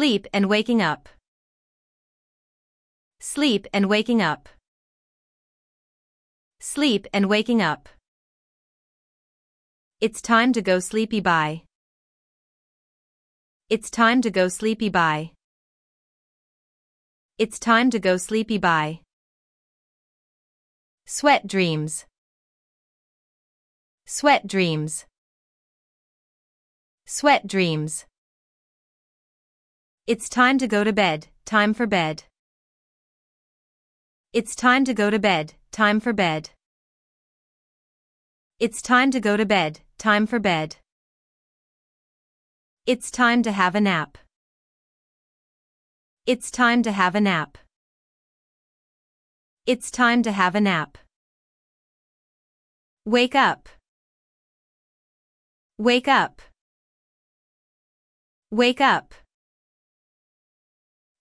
Sleep and waking up. Sleep and waking up. Sleep and waking up. It's time to go sleepy bye. It's time to go sleepy bye. It's time to go sleepy bye. Sweat dreams. Sweat dreams. Sweat dreams. It's time to go to bed, time for bed. It's time to go to bed, time for bed. It's time to go to bed, time for bed. It's time to have a nap. It's time to have a nap. It's time to have a nap. Wake up. Wake up. Wake up.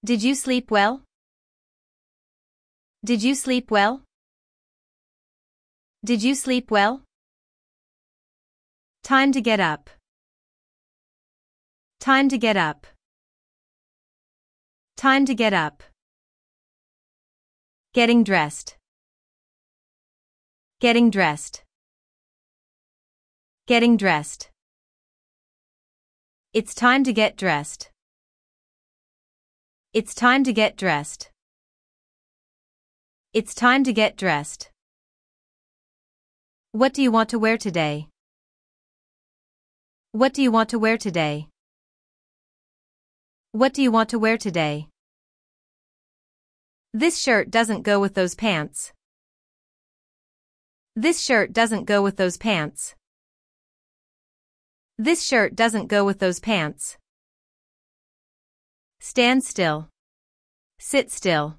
Did you sleep well? Did you sleep well? Did you sleep well? Time to get up. Time to get up. Time to get up. Getting dressed. Getting dressed. Getting dressed. It's time to get dressed. It's time to get dressed. It's time to get dressed. What do you want to wear today? What do you want to wear today? What do you want to wear today? This shirt doesn't go with those pants. This shirt doesn't go with those pants. This shirt doesn't go with those pants. Stand still. Sit still.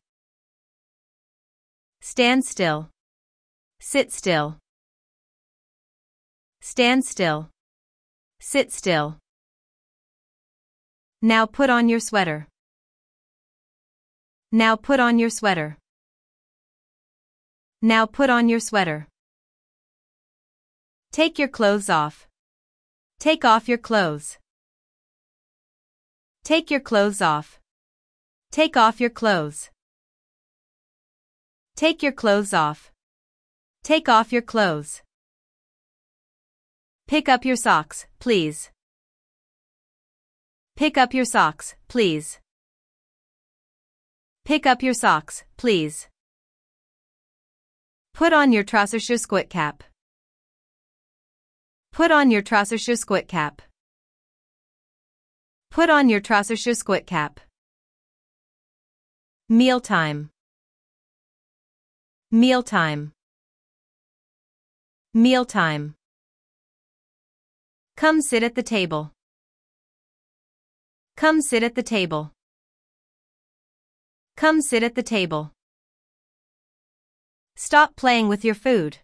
Stand still. Sit still. Stand still. Sit still. Now put on your sweater. Now put on your sweater. Now put on your sweater. Take your clothes off. Take off your clothes. Take your clothes off. Take off your clothes. Take your clothes off. Take off your clothes. Pick up your socks, please. Pick up your socks, please. Pick up your socks, please. Put on your trouser squat cap. Put on your trouser squat cap. Put on your trouser squat cap. Mealtime. Mealtime. Mealtime. Come sit at the table. Come sit at the table. Come sit at the table. Stop playing with your food.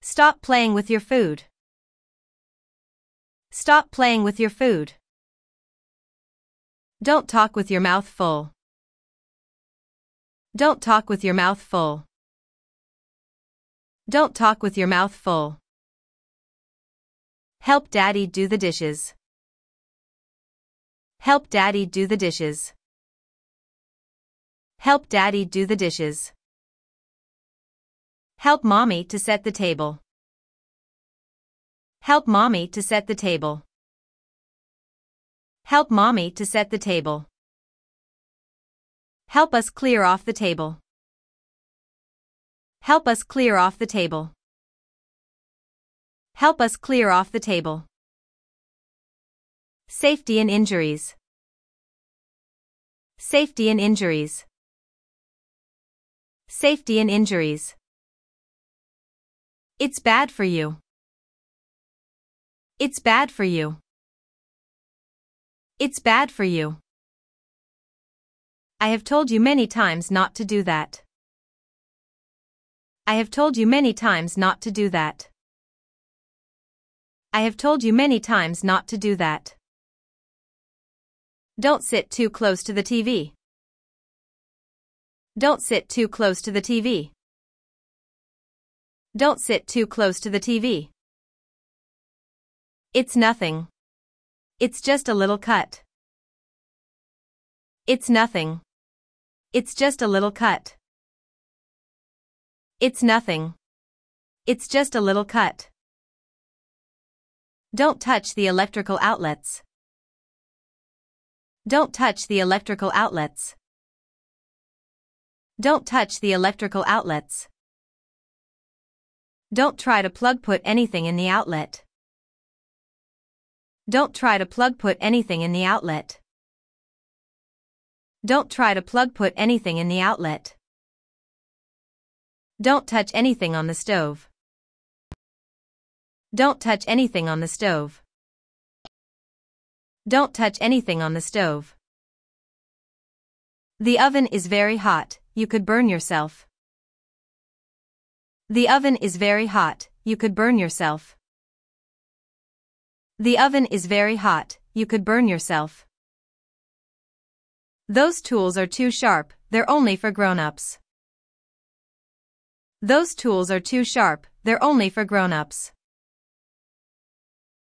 Stop playing with your food. Stop playing with your food. Don't talk with your mouth full. Don't talk with your mouth full. Don't talk with your mouth full. Help daddy do the dishes. Help daddy do the dishes. Help daddy do the dishes. Help mommy to set the table. Help mommy to set the table. Help mommy to set the table. Help us clear off the table. Help us clear off the table. Help us clear off the table. Safety and injuries. Safety and injuries. Safety and injuries. It's bad for you. It's bad for you. It's bad for you. I have told you many times not to do that. I have told you many times not to do that. I have told you many times not to do that. Don't sit too close to the TV. Don't sit too close to the TV. Don't sit too close to the TV. It's nothing. It's just a little cut. It's nothing. It's just a little cut. It's nothing. It's just a little cut. Don't touch the electrical outlets. Don't touch the electrical outlets. Don't touch the electrical outlets. Don't try to plug put anything in the outlet. Don't try to plug put anything in the outlet. Don't try to plug put anything in the outlet. Don't touch anything on the stove. Don't touch anything on the stove. Don't touch anything on the stove. The oven is very hot, you could burn yourself. The oven is very hot, you could burn yourself. The oven is very hot, you could burn yourself. Those tools are too sharp, they're only for grown-ups. Those tools are too sharp, they're only for grown-ups.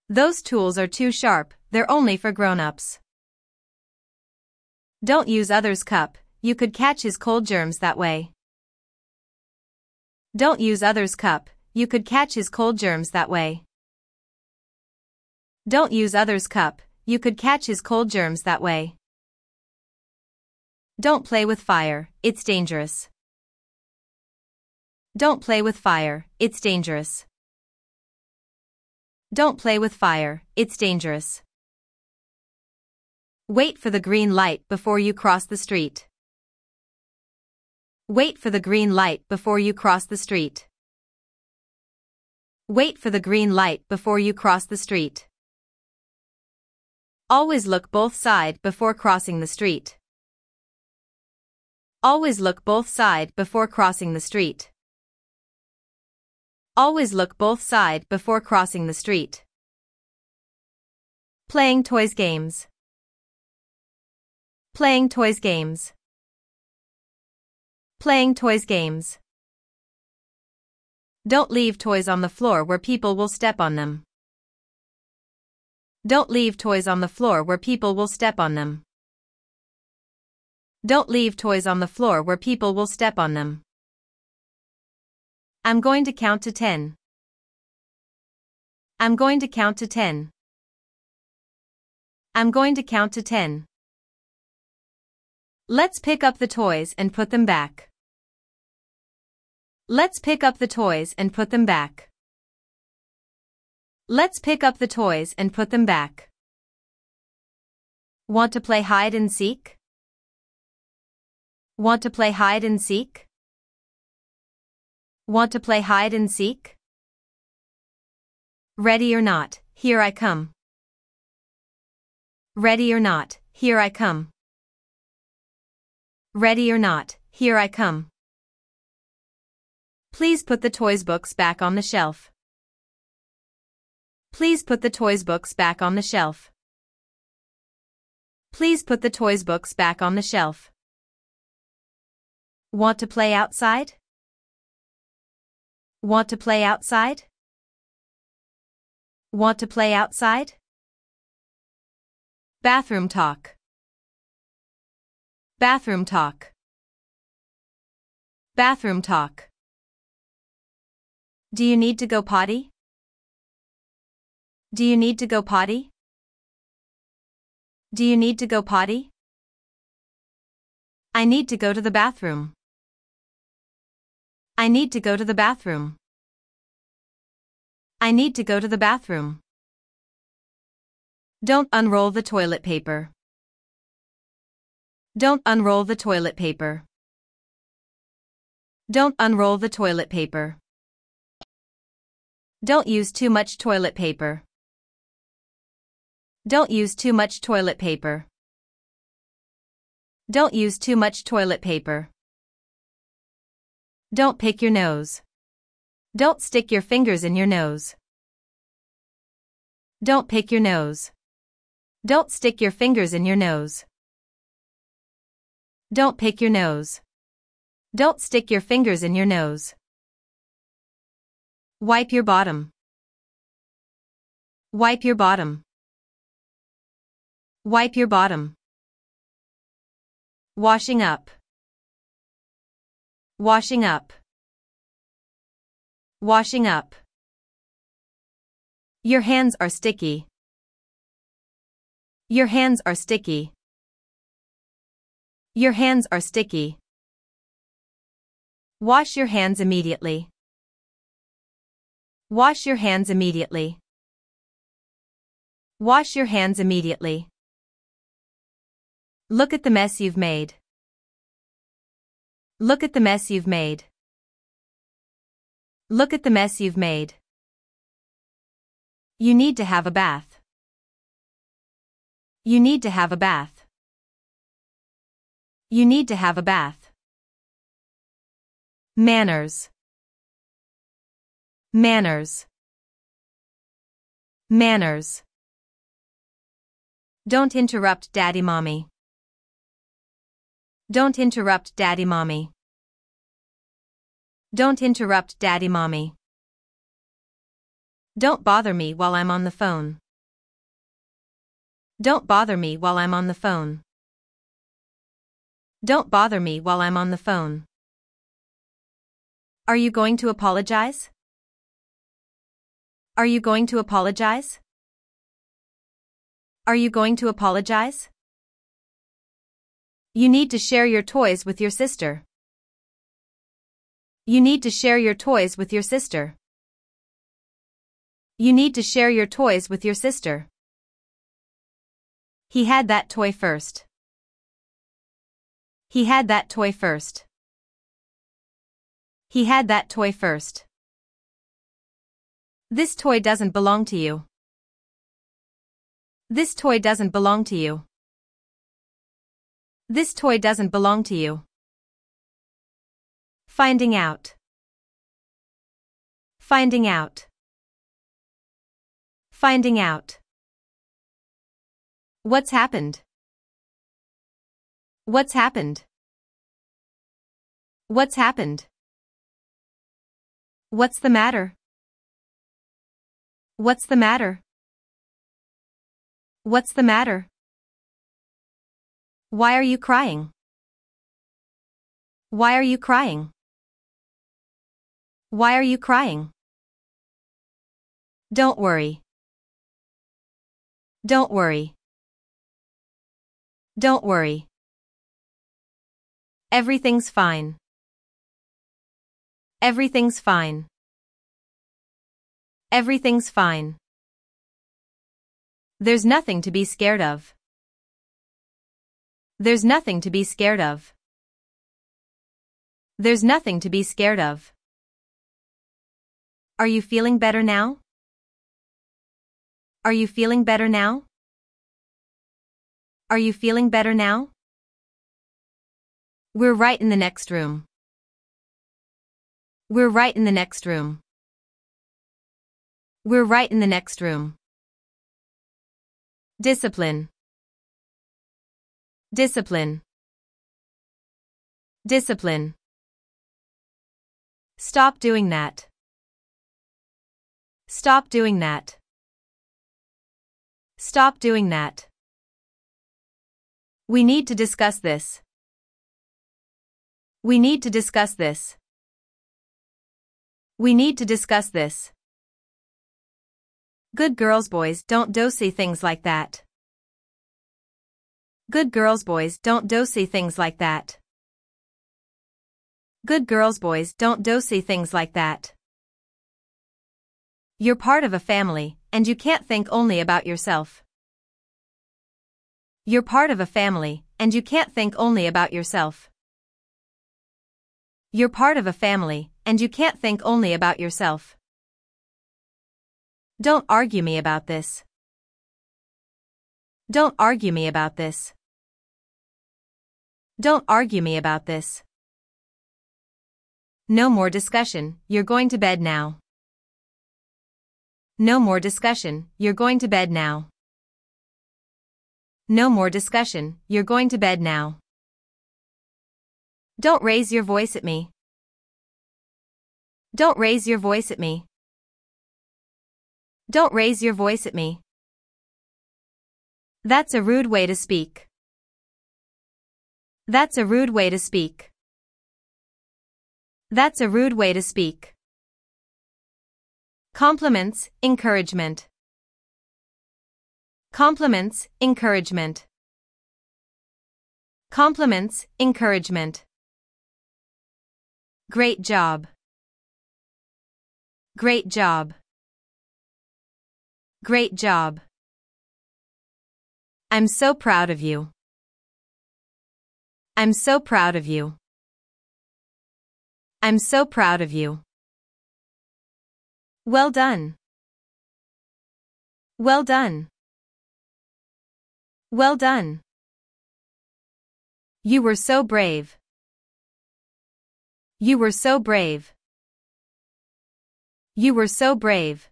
Those tools are too sharp, they're only for grown-ups. Don't use others' cup, you could catch his cold germs that way. Don't use others' cup, you could catch his cold germs that way. Don't use others' cup, you could catch his cold germs that way. Don't play with fire, it's dangerous. Don't play with fire, it's dangerous. Don't play with fire, it's dangerous. Wait for the green light before you cross the street. Wait for the green light before you cross the street. Wait for the green light before you cross the street. Always look both side before crossing the street. Always look both side before crossing the street. Always look both side before crossing the street. Playing toys games. Playing toys games. Playing toys games. Don't leave toys on the floor where people will step on them. Don't leave toys on the floor where people will step on them. Don't leave toys on the floor where people will step on them. I'm going to count to 10. I'm going to count to 10. I'm going to count to 10. Let's pick up the toys and put them back. Let's pick up the toys and put them back. Let's pick up the toys and put them back. Want to play hide and seek? Want to play hide and seek? Want to play hide and seek? Ready or not, here I come. Ready or not, here I come. Ready or not, here I come. Please put the toys books back on the shelf. Please put the toys books back on the shelf. Please put the toys books back on the shelf. Want to play outside? Want to play outside? Want to play outside? Bathroom talk. Bathroom talk. Bathroom talk. Do you need to go potty? Do you need to go potty? Do you need to go potty? I need to go to the bathroom. I need to go to the bathroom. I need to go to the bathroom. Don't unroll the toilet paper. Don't unroll the toilet paper. Don't unroll the toilet paper. Don't use too much toilet paper. Don't use too much toilet paper. Don't use too much toilet paper. Don't pick your nose. Don't stick your fingers in your nose. Don't pick your nose. Don't stick your fingers in your nose. Don't pick your nose. Don't stick your fingers in your nose. Wipe your bottom. Wipe your bottom. Wipe your bottom. Washing up. Washing up. Washing up. Your hands are sticky. Your hands are sticky. Your hands are sticky. Wash your hands immediately. Wash your hands immediately. Wash your hands immediately. Look at the mess you've made. Look at the mess you've made. Look at the mess you've made. You need to have a bath. You need to have a bath. You need to have a bath. Manners. Manners. Manners. Don't interrupt daddy mommy. Don't interrupt daddy mommy. Don't interrupt daddy mommy. Don't bother me while I'm on the phone. Don't bother me while I'm on the phone. Don't bother me while I'm on the phone. Are you going to apologize? Are you going to apologize? Are you going to apologize? You need to share your toys with your sister. You need to share your toys with your sister. You need to share your toys with your sister. He had that toy first. He had that toy first. He had that toy first. This toy doesn't belong to you. This toy doesn't belong to you. This toy doesn't belong to you. Finding out. Finding out. Finding out. What's happened? What's happened? What's happened? What's the matter? What's the matter? What's the matter? Why are you crying? Why are you crying? Why are you crying? Don't worry. Don't worry. Don't worry. Everything's fine. Everything's fine. Everything's fine. There's nothing to be scared of. There's nothing to be scared of. There's nothing to be scared of. Are you feeling better now? Are you feeling better now? Are you feeling better now? We're right in the next room. We're right in the next room. We're right in the next room. Discipline. Discipline. Discipline. Stop doing that. Stop doing that. Stop doing that. We need to discuss this. We need to discuss this. We need to discuss this. Good girls boys don't do things like that. Good girls boys don't do see things like that. Good girls boys don't do see things like that. You're part of a family, and you can't think only about yourself. You're part of a family, and you can't think only about yourself. You're part of a family, and you can't think only about yourself. Don't argue me about this. Don't argue me about this. Don't argue me about this. No more discussion, you're going to bed now. No more discussion, you're going to bed now. No more discussion, you're going to bed now. Don't raise your voice at me. Don't raise your voice at me. Don't raise your voice at me. That's a rude way to speak. That's a rude way to speak. That's a rude way to speak. Compliments, encouragement. Compliments, encouragement. Compliments, encouragement. Great job. Great job. Great job. I'm so proud of you. I'm so proud of you. I'm so proud of you. Well done. Well done. Well done. You were so brave. You were so brave. You were so brave.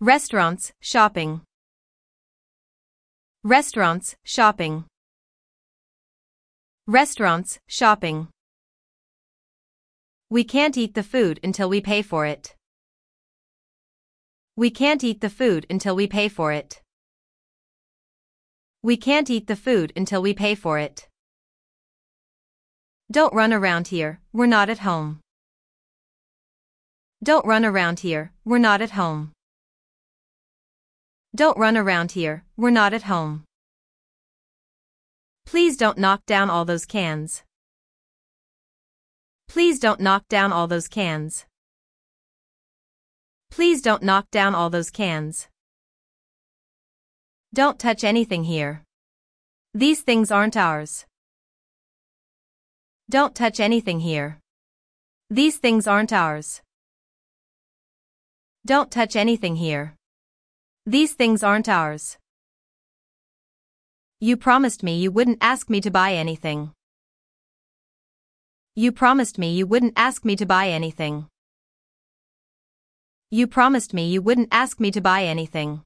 Restaurants, shopping. Restaurants, shopping. Restaurants, shopping. We can't eat the food until we pay for it. We can't eat the food until we pay for it. We can't eat the food until we pay for it. Don't run around here, we're not at home. Don't run around here, we're not at home. Don't run around here, we're not at home. Please don't knock down all those cans. Please don't knock down all those cans. Please don't knock down all those cans. Don't touch anything here. These things aren't ours. Don't touch anything here. These things aren't ours. Don't touch anything here. These things aren't ours. You promised me you wouldn't ask me to buy anything. You promised me you wouldn't ask me to buy anything. You promised me you wouldn't ask me to buy anything.